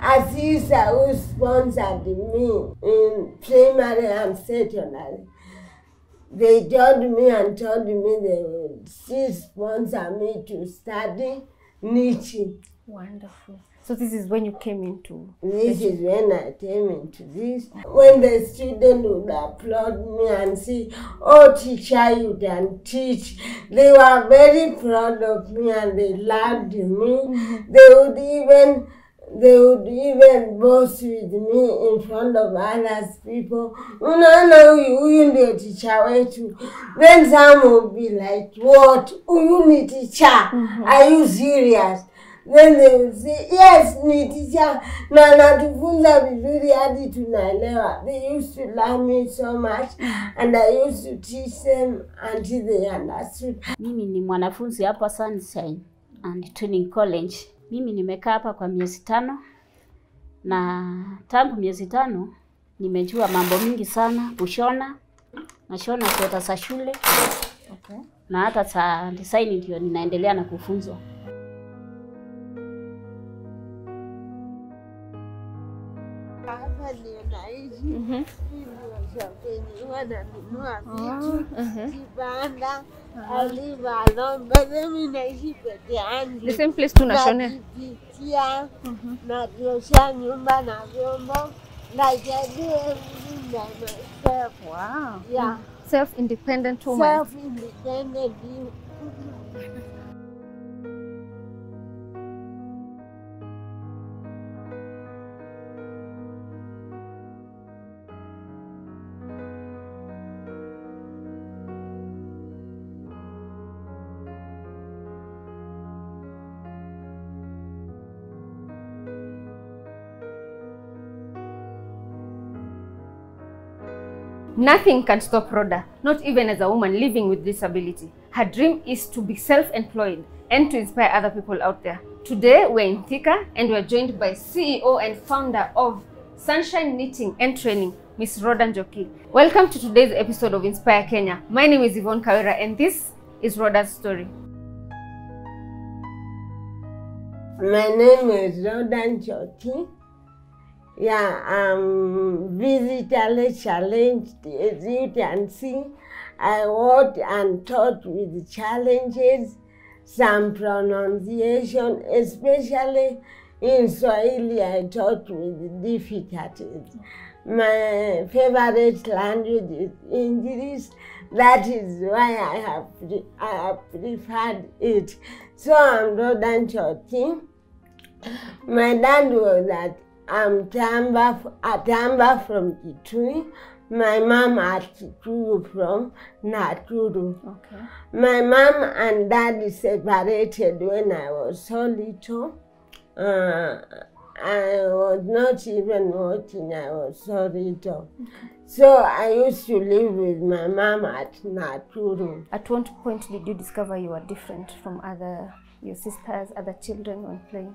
Aziza who sponsored me in primary and secondary. They told me and told me they would still sponsor me to study knitting. Wonderful. So this is when you came into This is when I came into this. When the student would applaud me and say, Oh, teacher, you can teach. They were very proud of me and they loved me. Mm-hmm. They would even they would even boss with me in front of others people. Unaona huyu huyu ndio ticha wetu. Then some would be like, What? Huyu ni teacher? Are you serious? Then they would say, yes, ni ticha na anatufunza vizuri hadi tunaelewa. They used to love me so much and I used to teach them until they understood. Mimi ni mwanafunzi hapa Sunshine and Training College. Mimi nimekaa hapa kwa miezi tano na tangu miezi tano nimejua mambo mingi sana, kushona, nashona sweta za shule okay. na hata za design ndio ninaendelea na kufunzwa. Hapa ndio naishi. Mhm. Hii ndio shopeni huwa nanunua Ah, vitu mhm. kibanda. I live alone, but then mimi naishi peke yangu. The same place tunashonea. Najipikia, najiosha nyumba na vyombo. Like I do everything by myself. Nothing can stop Rhoda, not even as a woman living with disability. Her dream is to be self-employed and to inspire other people out there. Today, we're in Thika and we're joined by CEO and founder of Sunshine Knitting and Training, Miss Rhoda Njoki. Welcome to today's episode of Inspire Kenya. My name is Yvonne Kawira and this is Rhoda's story. My name is Rhoda Njoki. Yeah, um, I'm physically challenged. As you can see, I worked and taught with challenges, some pronunciation, especially in Swahili, I taught with difficulties. My favorite language is English. That is why I have, I have preferred it. So I'm Rhoda Njoki. My dad was at um, Kamba, Kamba from Kitui. My mom at Kitui from Nakuru. Okay. My mom and dad separated when I was so little. Uh, I was not even watching, I was so little. So I used to live with my mom at Nakuru. At what point did you discover you were different from other your sisters, other children when playing?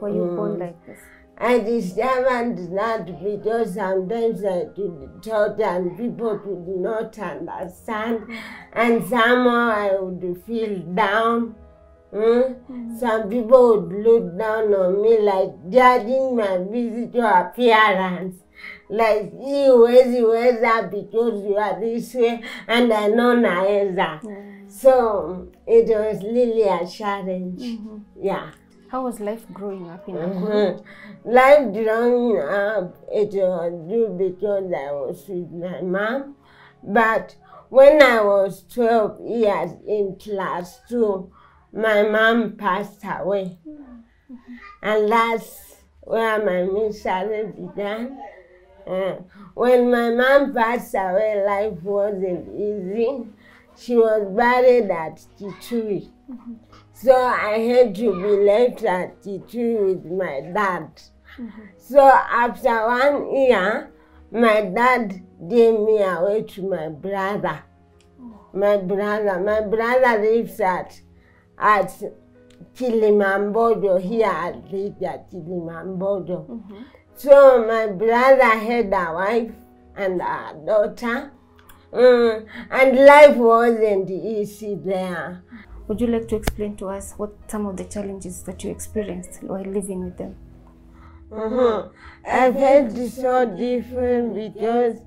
Were you born like this? I discovered that because sometimes I did talk and people could not understand, and somehow I would feel down. Mm? Some people would look down on me like judging my physical appearance. Like hii huwezi weza because you are this way and I know naweza. Hmm. So it was really a challenge. Mm-hmm. Yeah. How was life growing up in Nakuru? Mhm. Life growing up, it was due because I was with my mom. But when I was 12 years in class two, my mom passed away. And that's where my misery began. Uh, when my mom passed away, life wasn't easy. She was buried at Kitui. So I had to be left at Kitui with my dad. So after one year, my dad gave me away to my brother. My brother, my brother lives at at Kilimambogo here at Riga, Kilimambogo. So my brother had a wife and a daughter. Mm, and life wasn't easy there. Would you like to explain to us what some of the challenges that you experienced while living with them? uh -huh. I felt so different because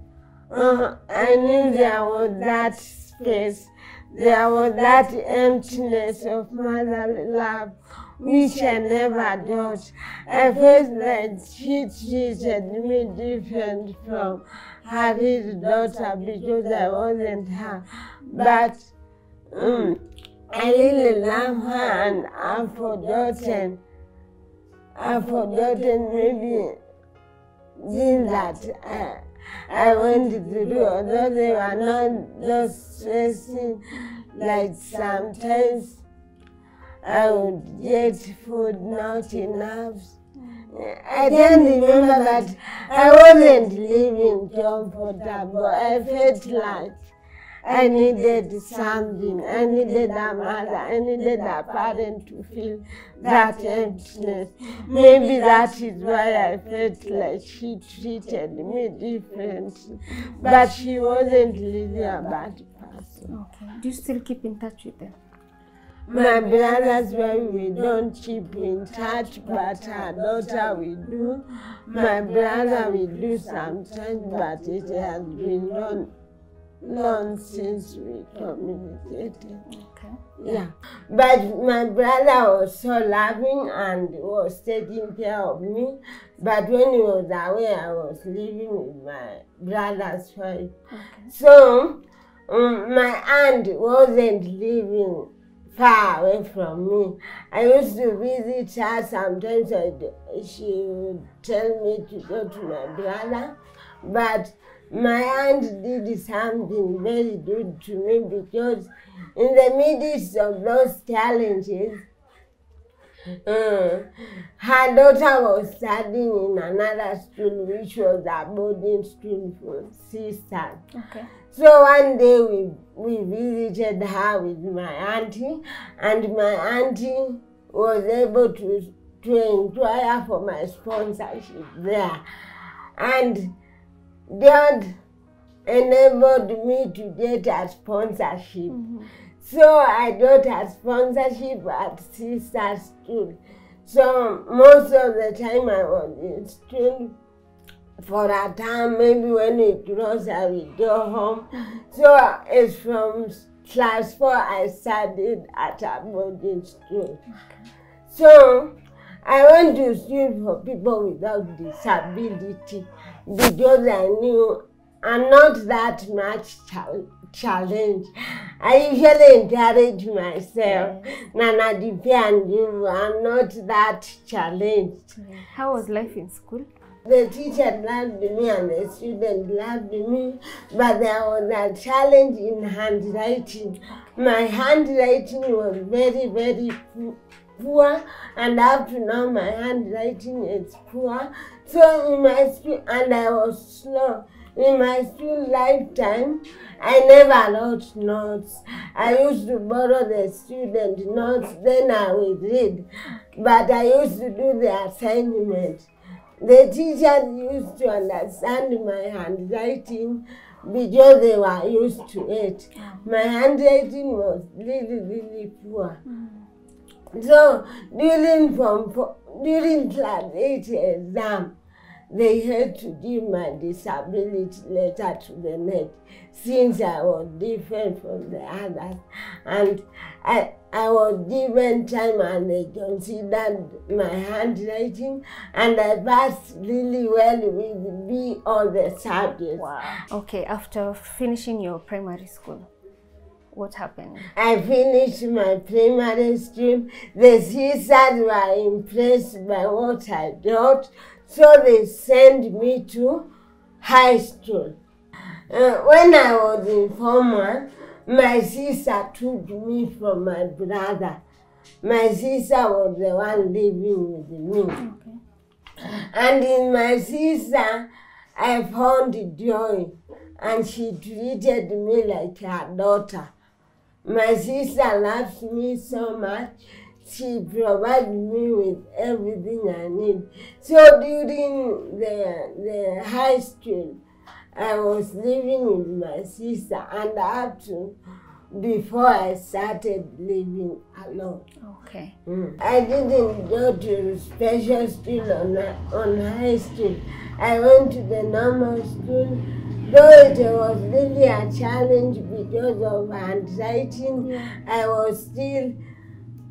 uh, I knew there was that space, there was that emptiness of motherly love, which I never got. I felt like she treated me different from her daughter because I wasn't her. But um, Really love her and I've forgotten. I've forgotten maybe things that uh, I, I to do, although they were not those stressing, like sometimes I would get food not enough. I can't remember that I wasn't living comfortable. I felt like I needed something. I needed a mother. I needed a parent to fill that emptiness. Maybe that is why I felt like she treated me differently. But she wasn't really a bad person. Okay. Do you still keep in touch with them? My brothers, well, we don't keep in touch, but her daughter we do. My brother we do sometimes, but it has been long, long since we communicated. Okay. Yeah. But my brother was so loving and was taking care of me. But when he was away, I was living with my brother's wife. Okay. So um, my aunt wasn't living far away from me. I used to visit her sometimes. I'd, she would tell me to go to my brother, but my aunt did something very good to me because in the midst of those challenges, uh, her daughter was studying in another school, which was a boarding school for sisters. Okay. So one day we, we visited her with my auntie, and my auntie was able to, to inquire for my sponsorship there. And God enabled me to get a sponsorship. So I got a sponsorship at Sister School. So most of the time I was in school for a time, maybe when it closed, I will go home. So it's from class four I studied at a boarding school. So I went to school for people without disability because I knew I'm not that much challenge. I usually encourage myself, Nana depend you, I'm not that challenged. How was life in school? The teacher loved me and the student loved me, but there was a challenge in handwriting. My handwriting was very, very poor, and up to now my handwriting is poor. So in my school, and I was slow. In my school lifetime, I never wrote notes. I used to borrow the student notes, then I would read. But I used to do the assignment. The teachers used to understand my handwriting because they were used to it. My handwriting was really, really poor. Mm. So during from during class eight exam, they had to give my disability letter to the net since I was different from the others. And I, I was given time and they considered my handwriting and I passed really well with B all the subjects. Wow. Okay, after finishing your primary school, what happened? I finished my primary school. The sisters were impressed by what I taught, so they sent me to high school. Uh, when I was in form one, my sister took me from my brother. My sister was the one living with me. Okay. And in my sister, I found joy, and she treated me like her daughter. My sister loves me so much. She provides me with everything I need. So during the, the high school, I was living with my sister, and up to before I started living alone. Okay. Mm. I didn't go to special school on, on high school. I went to the normal school, though it was really a challenge because of handwriting. I was still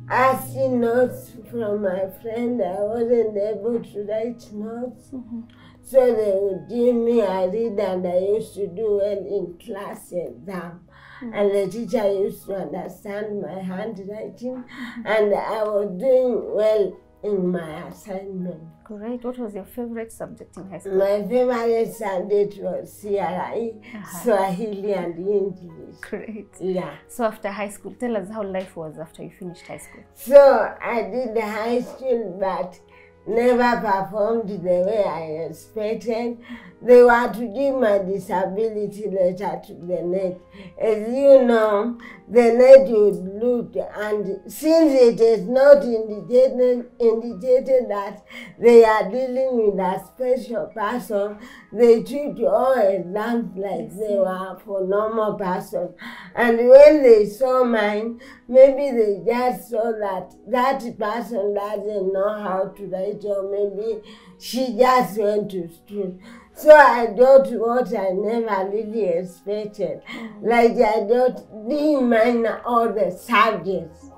asking notes from my friend. I wasn't able to write notes. Mm-hmm. So they would give me a read and I used to do well in class exam. Mm-hmm. And the teacher used to understand my handwriting mm-hmm. and I was doing well in my assignment. Great. What was your favorite subject in high school? My favorite subject was CRE, uh-huh. Swahili and English. Great. Yeah. So after high school, tell us how life was after you finished high school. So I did the high school but never performed the way I expected. They were to give my disability letter to the net. As you know, the net would look and since it is not indicated, indicated that they are dealing with a special person, they treat all exams like they were for normal person. And when they saw mine, maybe they just saw that that person doesn't know how to write or maybe she just went to school. So I got what I never really expected. Like I got D minor all the subjects.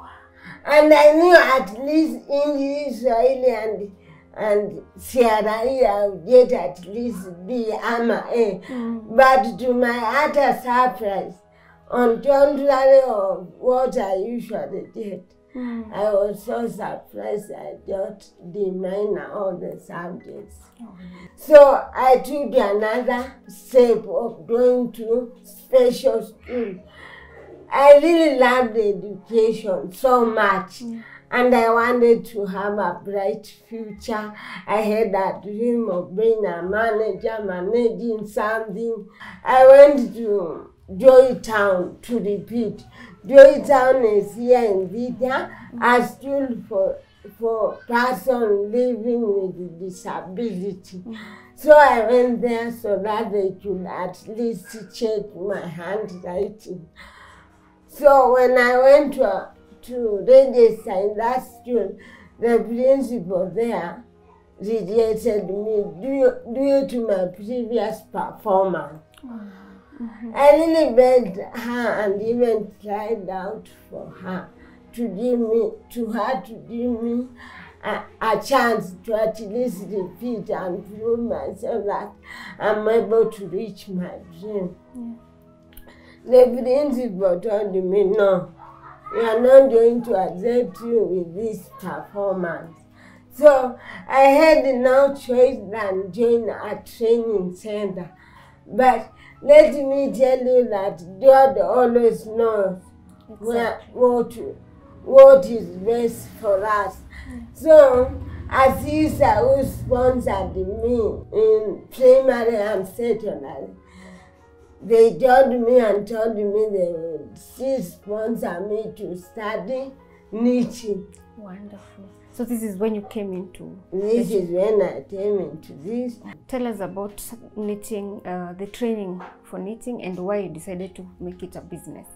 And I knew at least English, Swahili, and and CRE, I would get at least B, AMA, A. Mm. But to my utter surprise, on contrary of what I usually get, I was so surprised I got D minor all the subjects. So I took another step of going to special school. I really loved education so much. And I wanted to have a bright future. I had a dream of being a manager, managing something. I went to Joy Town to repeat. Joy Town is here in Thika, mm-hmm. a school for for person living with disability. Mm-hmm. So I went there so that they could at least check my handwriting. So when I went to, to register in that school, the principal there rejected me due, due to my previous performance. Really begged her and even cried out for her to give me, to her to give me a, a chance to at least repeat and prove myself that I'm able to reach my dream. The principal told me, no, we are not going to accept you with this performance. So I had no choice than join a training center. But let me tell you that God always knows where, what, what is best for us. So, as Isa who sponsored me in primary and secondary, they told me and told me they would still sponsor me to study knitting. Wonderful. So this is when you came into. This is when I came into this. Tell us about knitting, uh, the training for knitting, and why you decided to make it a business.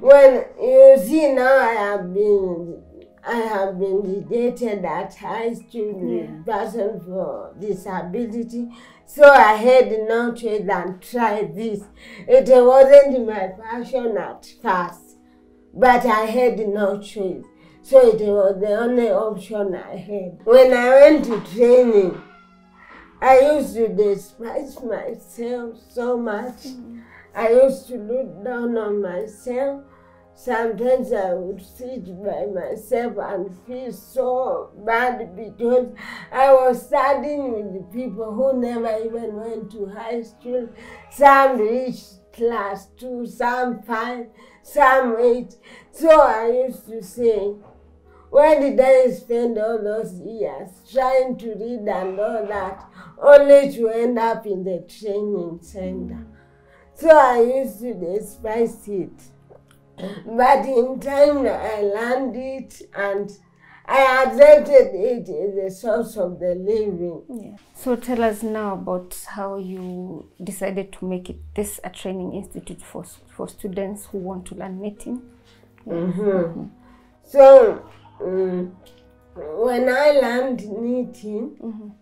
When you see now I have been I have been rejected at high school with person for disability. So I had no choice than try this. It wasn't my passion at first, but I had no choice. So it was the only option I had. When I went to training, I used to despise myself so much. I used to look down on myself. Sometimes I would sit by myself and feel so bad because I was studying with people who never even went to high school. Some reached class two, some five, eight. So I used to say, why did I spend all those years trying to read and all that, only to end up in the training center? So I used to despise it. But in time I learned it and I accepted it as a source of the living. Yeah. So tell us now about how you decided to make it this a training institute for for students who want to learn knitting. Mhm. So, mm, when I learned knitting,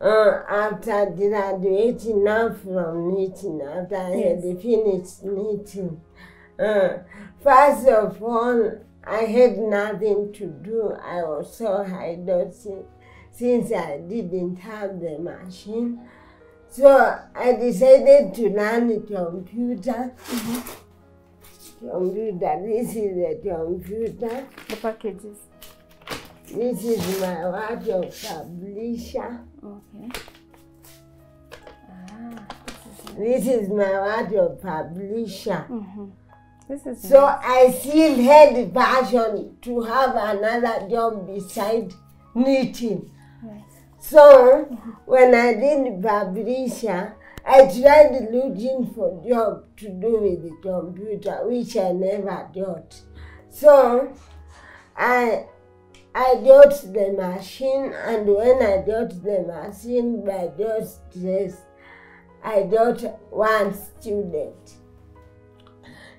uh, after graduating now from knitting, after I had finished knitting, uh, first of all, I had nothing to do. I was so idle since, I didn't have the machine. So I decided to learn the computer. Computer, this is the computer. The packages. This is my work of publisher. Okay. Ah, This is my work of publisher. mhm. This is So I still had the passion to have another job beside knitting. nice. So when I did publisher, I tried looking for job to do with the computer, which I never got. So I I got the machine, and when I got the machine by those days, I got one student.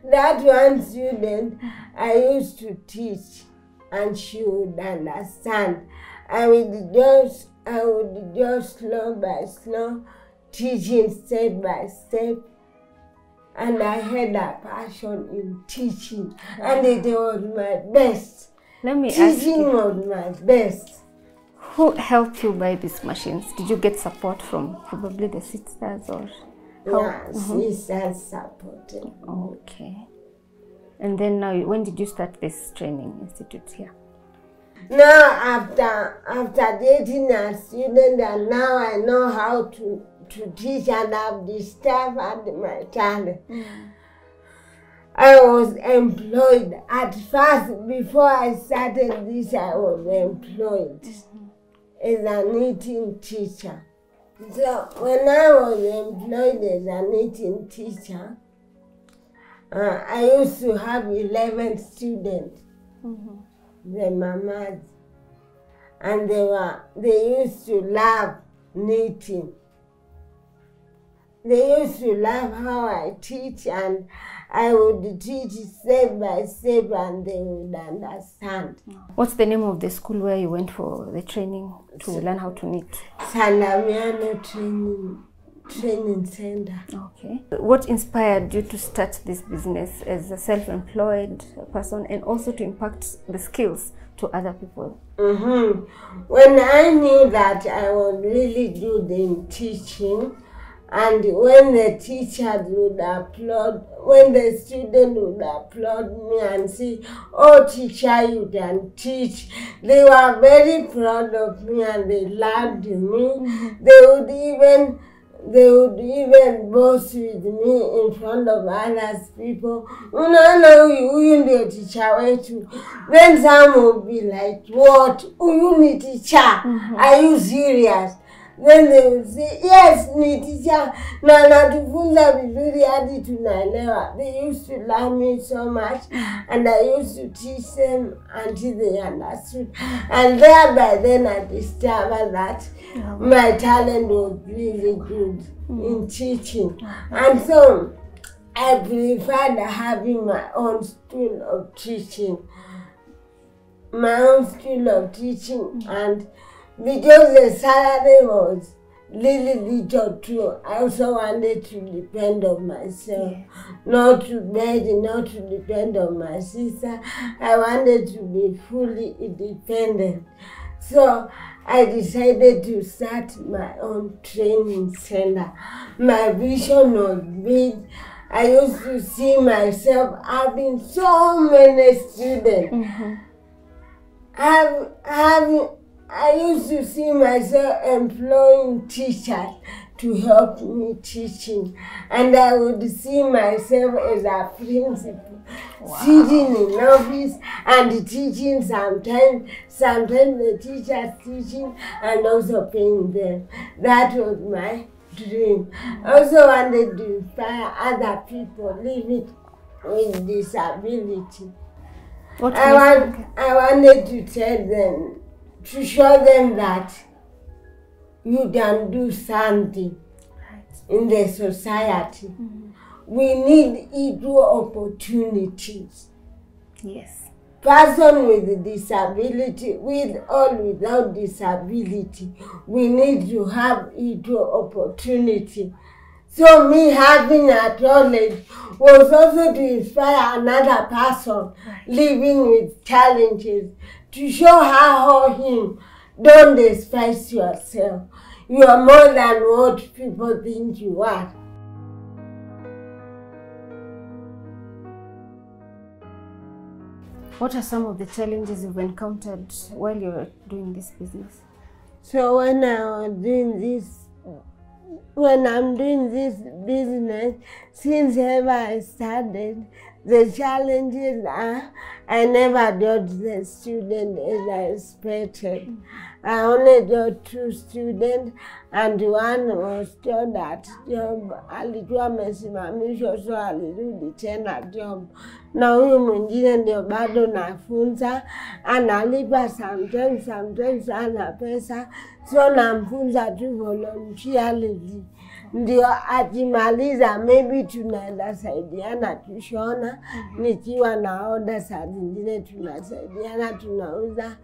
That one student I used to teach, and she would understand. I would just I would just slow by slow teaching step by step. And I had a passion in teaching, and it was my best. Let me ask Teaching you, was my best. who helped you buy these machines? Did you get support from probably the sisters or? How- Yeah, uh-huh. sisters supported. Okay. And then now, when did you start this training institute here? Now after after dating a student and now I know how to, to teach and I've discovered my talent. Mm. I was employed at first before I started this I was employed mm-hmm. as a knitting teacher. So when I was employed as a knitting teacher, uh, I used to have 11 students. The mamas and they were they used to love knitting. They used to love how i teach and i would teach step by step and they would understand What's the name of the school where you went for the training to learn how to knit? salamiano training training center Okay. What inspired you to start this business as a self-employed person and also to impact the skills to other people? hmm When I knew that I was really good in teaching, and when the teacher would applaud, when the student would applaud me and say, Oh, teacher, you can teach, they were very proud of me and they loved me. They would even they would even boast with me in front of others people. Unaona huyu huyu ndio teacher wetu. Then some would be like, what? Oh, huyu ni teacher. Mm-hmm. Are you serious? Then they say, yes, ni teacher. Na anatufunza vizuri hadi tunaelewa. They used to love me so much and I used to teach them until they understood. And there by then I discovered that my talent was really good in hmm. teaching. And so I preferred having my own school of teaching. My own school of teaching hmm. and because the salary was really little too, I also wanted to depend on myself. Not to beg, not to depend on my sister. I wanted to be fully independent. So I decided to start my own training center. My vision was big. I used to see myself having so many students. Mm-hmm. Have, having, I used to see myself employing teachers to help me teaching, and I would see myself as a principal, sitting in office and teaching. Sometimes, sometimes the teachers teaching and also paying them. That was my dream. Also wanted to inspire other people living with disability. What I want I wanted to tell them to show them that you can do something in the society. Mm-hmm. We need equal opportunities. Yes. Person with disability, with or without disability, we need to have equal opportunity. So me having a knowledge was also to inspire another person living with challenges to show how him don't despise yourself. You are more than what people think you are. What are some of the challenges you've encountered while you're doing this business? So when I was doing this, when I'm doing this business, since ever I started, the challenges are I never got the student as I expected. I only got two students and one was told that job alikuwa amesimamishwa so alirudi tena job, na huyu mwingine ndio bado nafunza, analipa sometimes, sometimes ana pesa, so namfunza tu voluntarily ndio akimaliza maybe tunaenda saidiana tushona, nikiwa na oda saa zingine tunasaidiana tunauza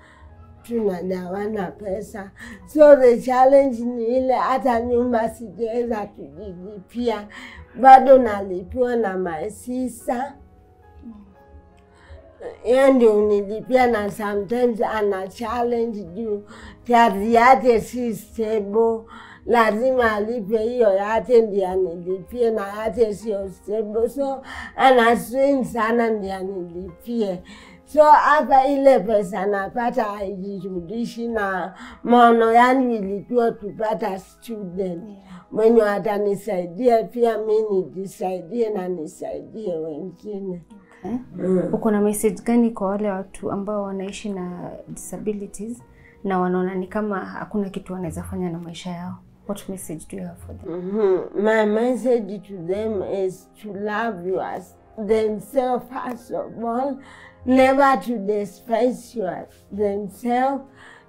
tunagawana pesa. So the challenge ni ile, hata nyumba sijaweza kujilipia, bado nalipiwa na maesisa sister yeye ndio unilipia na sometimes ana challenge juu kazi yake si stable, lazima alipe hiyo yake ndi anilipie, na yake sio stable, so ana swing sana ndi anilipie. So hapa ile pesa napata haijirudishi, na maono yangu ilikuwa tupata student mwenye atanisaidia pia mi nijisaidie na nisaidie wengine. Okay. Uko na message gani kwa wale watu ambao wanaishi na disabilities na wanaona ni kama hakuna kitu wanaweza fanya na maisha yao? What message do you have for them? Mhm. My message to them is to love you as themselves first of all, never to despise your, themselves,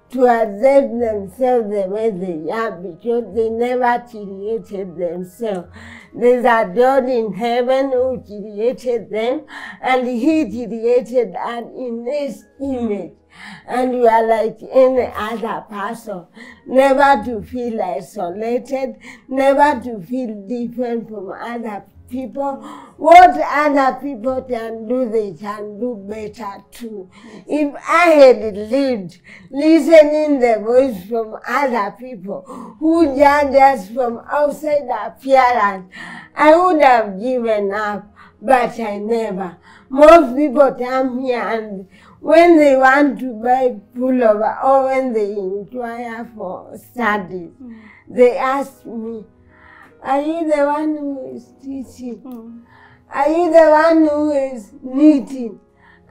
to accept themselves the way they are because they never created themselves. There's a God in heaven who created them and he created an in his image and you are like any other person. Never to feel isolated, never to feel different from other people. What other people can do, they can do better too. If I had lived listening the voice from other people who judge us from outside appearance, I would have given up, but I never. Most people come here and when they want to buy pullover or when they inquire for studies, mm. they ask me, are you the one who is teaching? Mm. Are you the one who is knitting?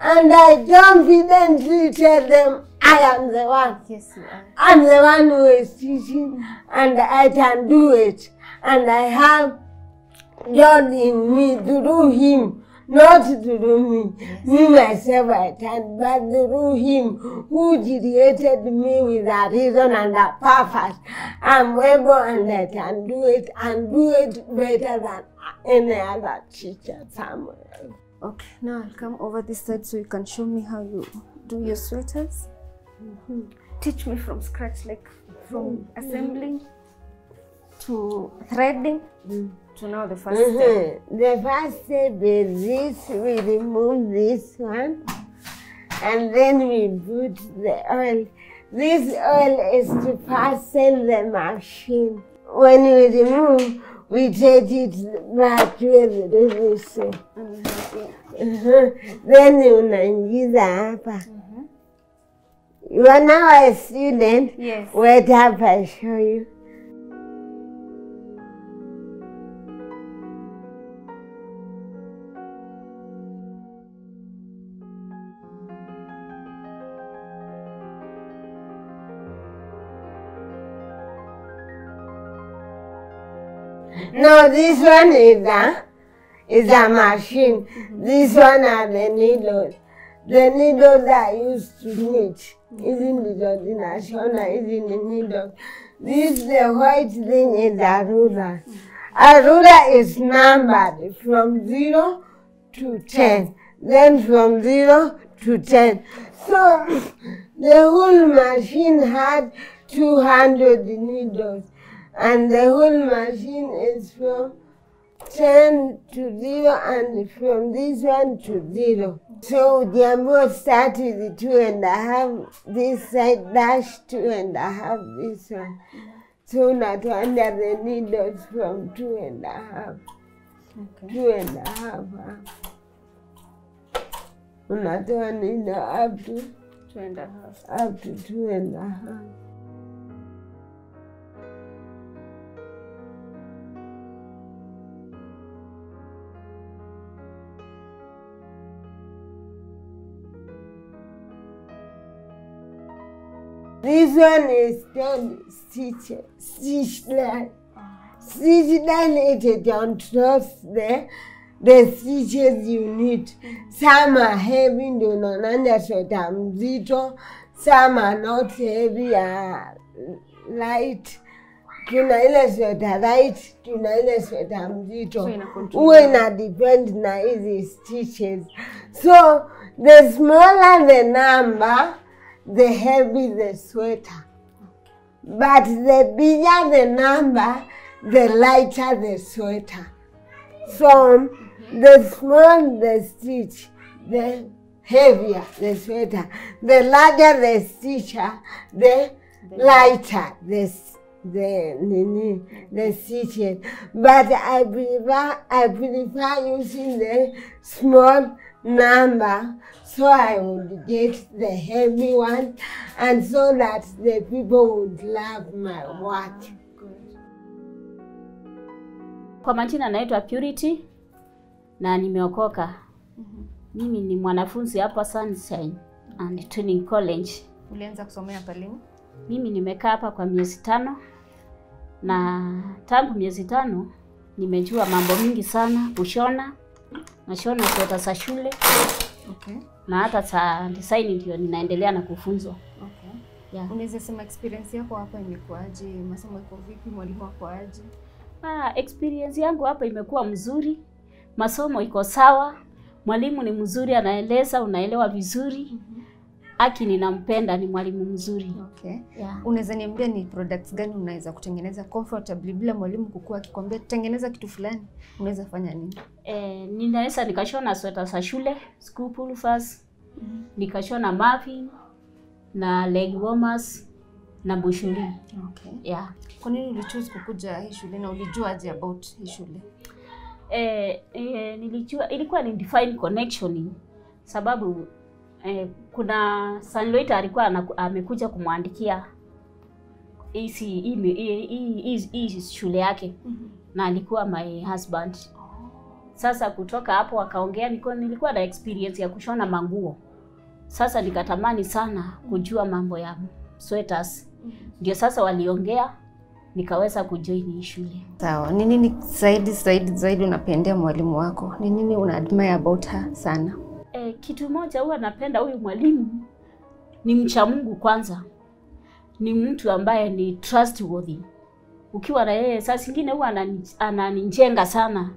And I confidently tell them, I am the one. Yes, you are. I'm the one who is teaching mm. and I can do it. And I have God in me to do him, not to do me. Me myself I can, but to do him who created me with a reason and a purpose. I'm able and I can do it and do it better than any other teacher somewhere. else. Okay, now I'll come over this side so you can show me how you do your sweaters. Mm-hmm. Teach me from scratch, like from mm-hmm. assembling to threading mm-hmm. To know the first step. Mhm. The first step is this, we remove this one and then we put the oil. This oil is to fasten the machine. When we remove, we take it back where the release. And you have here. Mhm. Then unaingiza hapa. You are now a student. Yes. Wait up, I show you. No, this one is a is a machine. This one are the needles. the needles I used to knit. Isn't it in a shona, isn't the needle? This the white thing is a ruler. A ruler is numbered from zero to ten, then from zero to ten. So the whole machine had two hundred needles, and the whole machine is from 10 to 0 and from this one to 0. So Jambo started the 2 and a half, this side dash 2 and a half, this one. So not under the needles from 2 and a half, Okay. two and a half. Unatoa needle up to, Two and a half. up to two and a half. This one is stitch line. Stitch line is don't trust the the stitches you need. Some are heavy, ndio unaonanga sweta mzito. Some are not heavy, are light. Kuna ile sweta light, kuna ile sweta mzito. Uwe na depend na hizi stitches. So the smaller the number, the heavy the sweater. But the bigger the number, the lighter the sweater. So mm-hmm. the small the stitch, the heavier the sweater. The larger the stitcher, the lighter the the nini, the mm-hmm. stitches. But I prefer I prefer using the small number so I would get the heavy one and so that the people would love my work. Kwa majina naitwa Purity na nimeokoka. Mimi ni mwanafunzi hapa Sunshine and Training College. Ulianza kusomea pale? Mimi nimekaa hapa kwa miezi tano na tangu miezi tano nimejua mambo mingi sana kushona. Nashona sweta za shule Okay. Na hata saa design ndio ninaendelea na kufunzwa. Okay. Yeah. Unaweza sema experience yako hapa imekuaje? Masomo yako vipi? Mwalimu wako aje? Ah, experience yangu hapa imekuwa mzuri, masomo iko sawa, mwalimu ni mzuri, anaeleza, unaelewa vizuri. Aki ninampenda, ni mwalimu mzuri. Okay. Yeah. Unaweza niambia ni products gani unaweza kutengeneza comfortably bila mwalimu kukua akikwambia tengeneza kitu fulani, unaweza fanya nini? Eh, ninaweza nikashona sweta za shule, school pullovers, mm. nikashona muffin na leg warmers na bushuri. Okay. Yeah. Kwa nini ulichoose kukuja hii shule na ulijua aje about hii shule? eh, eh, nilijua ilikuwa ni divine connection sababu eh, kuna Sunlight alikuwa amekuja kumwandikia hizi hii shule yake na alikuwa my husband. Sasa kutoka hapo akaongea, nilikuwa nilikuwa na experience ya kushona manguo. Sasa nikatamani sana kujua mambo ya sweaters, ndio sasa waliongea nikaweza kujoin hii shule. Sawa. Ni nini zaidi zaidi zaidi unapendea mwalimu wako? Ni nini una admire about her sana? Kitu moja huwa napenda huyu mwalimu ni mcha Mungu kwanza, ni mtu ambaye ni trustworthy. Ukiwa na yeye saa zingine huwa ananijenga sana,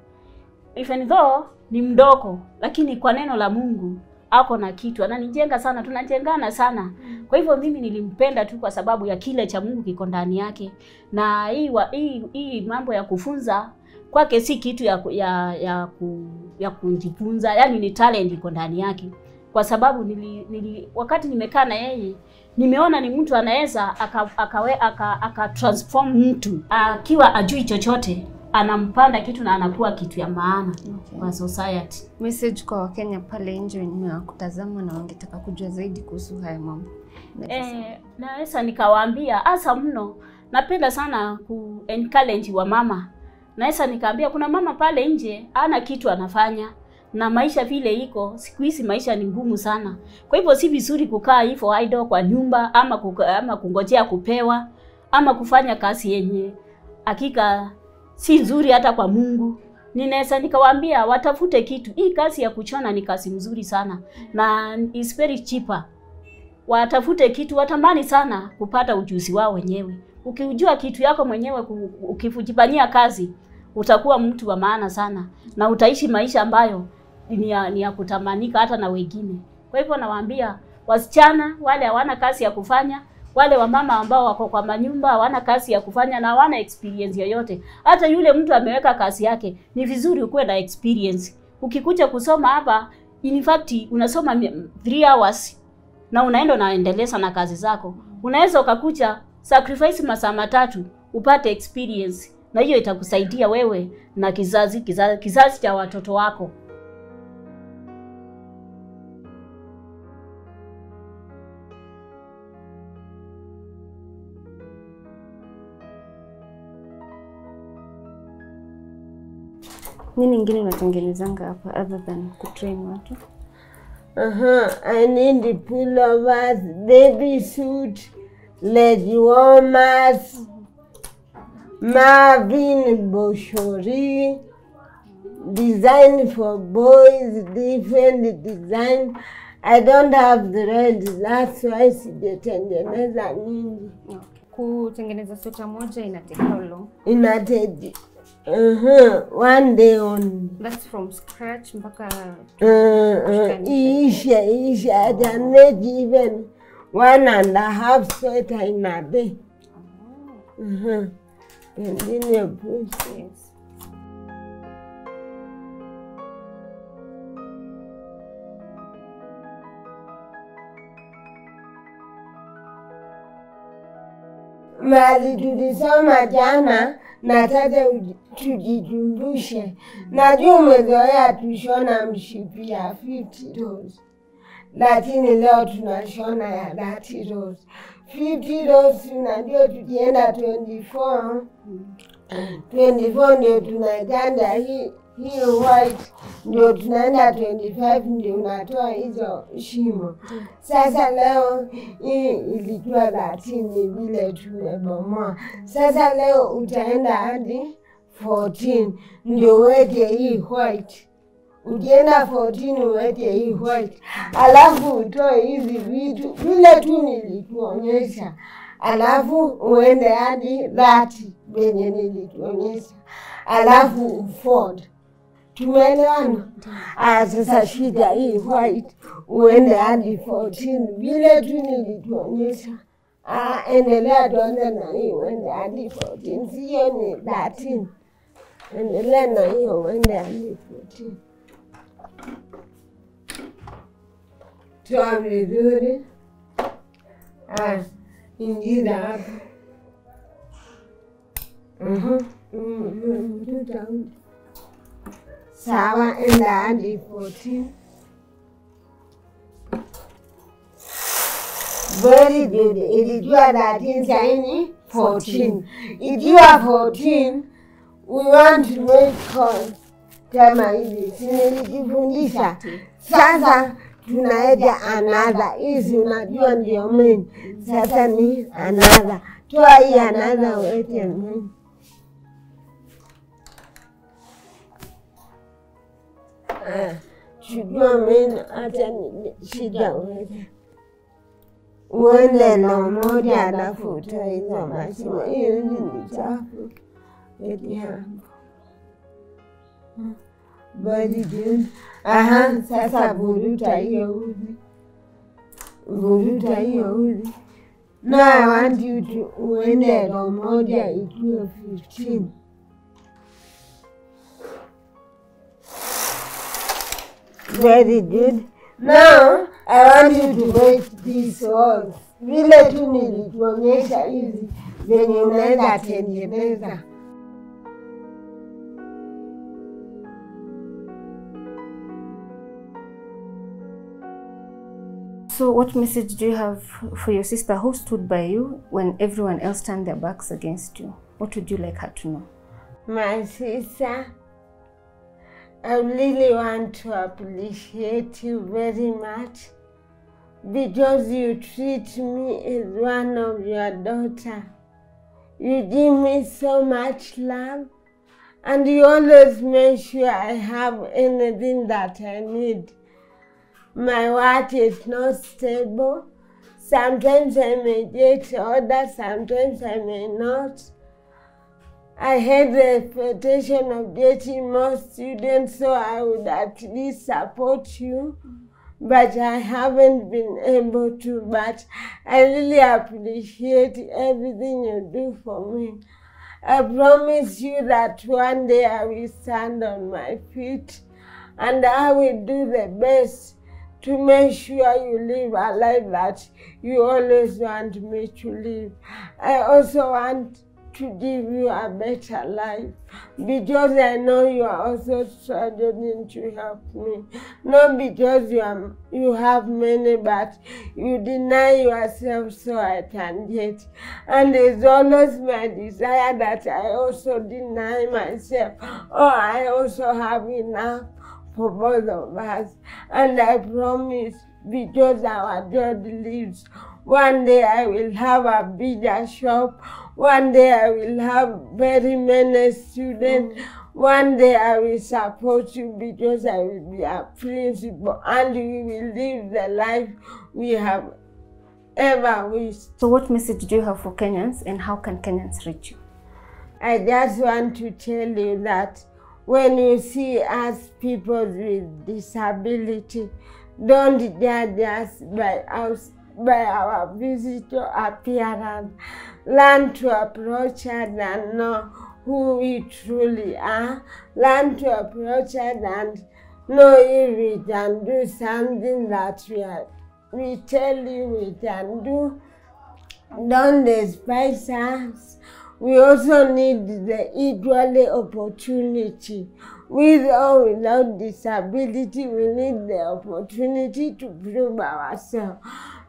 even though ni mdogo, lakini kwa neno la Mungu ako na kitu, ananijenga sana, tunajengana sana. Kwa hivyo mimi nilimpenda tu kwa sababu ya kile cha Mungu kiko ndani yake, na hii, hii, hii mambo ya kufunza kwake si kitu ya, ya, ya, ku, ya kujifunza, yani ni talent iko ndani yake, kwa sababu nili, nili, wakati nimekaa na yeye nimeona ni mtu anaweza aka, akawe, aka, aka transform mtu akiwa ajui chochote, anampanda kitu na anakuwa kitu ya maana Okay. kwa society. Message kwa Wakenya pale nje wenyewe wakutazama na wangetaka kujua zaidi kuhusu haya mambo. Eh, naweza nikawaambia hasa mno, napenda sana ku encourage wa Naweza nikaambia kuna mama pale nje ana kitu anafanya na maisha vile iko siku hizi, maisha ni ngumu sana. Kwa hivyo si vizuri kukaa hivyo idle kwa nyumba ama kuka, ama kungojea kupewa ama kufanya kazi yenye hakika si nzuri hata kwa Mungu. ninaweza nikawaambia watafute kitu. Hii kazi ya kuchona ni kazi mzuri sana na is very cheaper. Watafute kitu, watamani sana kupata ujuzi wao wenyewe. Ukijua kitu yako mwenyewe, ukifujibania kazi, utakuwa mtu wa maana sana na utaishi maisha ambayo ni ya, ni ya kutamanika hata na wengine. Kwa hivyo nawaambia wasichana wale hawana kazi ya kufanya, wale wamama ambao wako kwa manyumba hawana kazi ya kufanya na hawana experience yoyote. Hata yule mtu ameweka kazi yake, ni vizuri ukuwe na experience. Ukikuja kusoma hapa, in fact unasoma 3 hours na unaenda unaendeleza na kazi zako. Unaweza ukakuja sacrifice masaa matatu upate experience, na hiyo itakusaidia wewe na kizazi kizazi, kizazi cha watoto wako. Nini ingine unatengenezanga hapa other than kutrain watu? Uh-huh. I need pullovers, baby suit, leg warmers, Marvin Boshori, design for boys, different design. I don't have the red, that's why sijatengeneza nyingi. Kutengeneza sweta moja ina how long? Inatedi uh-huh. one day only. That's from scratch mpaka Uh, uh, iishe iishe I can make even one and a half sweater in a day. Uh-huh. Continue, please. yes. Mali tulisoma jana, nataka tate tujijumbushe. Najua umezoea tushona mshipi ya 50 rows, lakini leo tunashona ya 30 rows. 50 rows unajua tukienda 24 24 ndio tunaganda hii hii white ndio tunaenda 25 ndio unatoa hizo shimo. Sasa leo hii ilikuwa 30 vile tumebomoa. Sasa leo utaenda hadi 14 ndio uweke hii white. Ukienda 14 uweke hii white, alafu utoe hizi vitu vile tu nilikuonyesha, alafu uende hadi 30 venye nilikuonyesha, alafu ufold. Tumeelewana? Ah, sasa shida hii white uende hadi 14 vile tu nilituonyesha. Ah, endelea tuanze na hii uende hadi 14, sio ni 13. Endelea na hiyo uende hadi 14. Toa vizuri. Ah, ingiza hapo Mhm. Sawa, enda hadi 14. Very good. Ilijua 13 saini 14. Ikiwa 14, we want to make call kama hivi. Si. Sasa tunaweka anadha Hizi unajua ndio mimi Sasa ni anadha. Toa hii anadha uweke mimi chujua main hata ni shida uweke uende na moja alafu utoe hizo mashimo. Hiyo ni chafu peke yangu. Very good. Aha, sasa vuruta hiyo uzi, vuruta hiyo uzi. No, I want you to uende row moja ikiwa 15. Very good. Now, I want you to make these walls. Vile tu nilikuonyesha hizi zenye unaweza tengeneza. So what message do you have for your sister who stood by you when everyone else turned their backs against you? What would you like her to know? My sister, I really want to appreciate you very much because you treat me as one of your daughter. You give me so much love and you always make sure I have anything that I need. My work is not stable. Sometimes I may get orders, sometimes I may not. I had the expectation of getting more students so I would at least support you, but I haven't been able to. But I really appreciate everything you do for me. I promise you that one day I will stand on my feet and I will do the best to make sure you live a life that you always want me to live. I also want to give you a better life because I know you are also struggling to help me. Not because you are you have many, but you deny yourself so I can get. And it's always my desire that I also deny myself or I also have enough for both of us. And I promise, because our God lives, one day I will have a bigger shop. One day I will have very many students. One day I will support you because I will be a principal and we will live the life we have ever wished. So, what message do you have for Kenyans and how can Kenyans reach you? I just want to tell you that when you see us people with disability, don't judge us by us by our physical appearance. Learn to approach us and know who we truly are. Learn to approach us and know if we can do something that we are we tell you we can do. Don't despise us. We also need the equal opportunity. With or without disability, we need the opportunity to prove ourselves.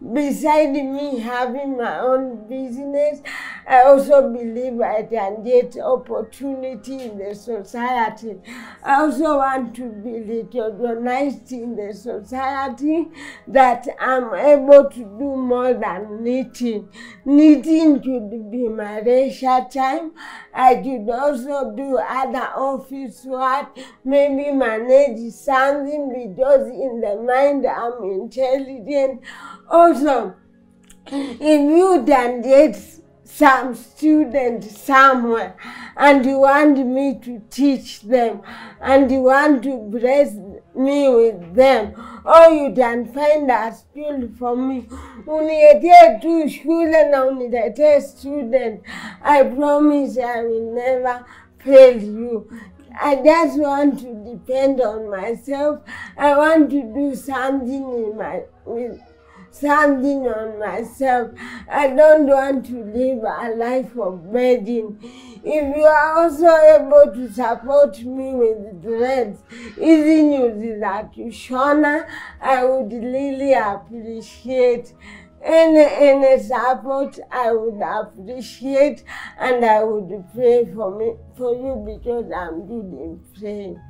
Beside me having my own business, I also believe I can get opportunity in the society. I also want to be recognized in the society that I'm able to do more than knitting. Knitting could be my leisure time. I could also do other office work, maybe manage something because in the mind I'm intelligent. Also, if you can get some student somewhere and you want me to teach them and you want to bless me with them or you can find a school for me. Uniletee tu shule na uniletee student. I promise i will never fail you. I just want to depend on myself. I want to do something in my with something on myself. I don't want to live a life of begging. If you are also able to support me with dreads, easy news is that you Shona, I would really appreciate any any support I would appreciate and I would pray for me for you because I'm good in praying.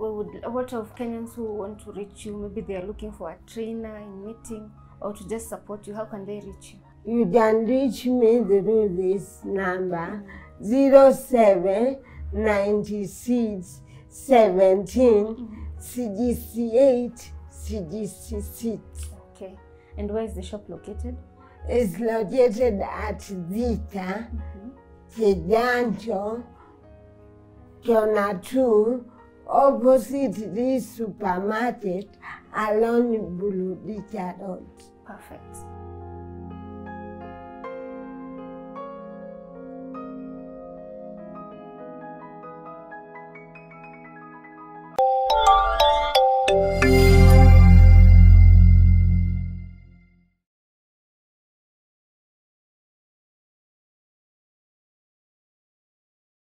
What, would, what of Kenyans who want to reach you? Maybe they are looking for a trainer in meeting or to just support you. How can they reach you? You can reach me through this number 07 96 17 68 66. Okay. And where is the shop located? It's located at Vita, mm-hmm. Kiganjo, Kona 2, opposite this supermarket along Buludika Road. Perfect.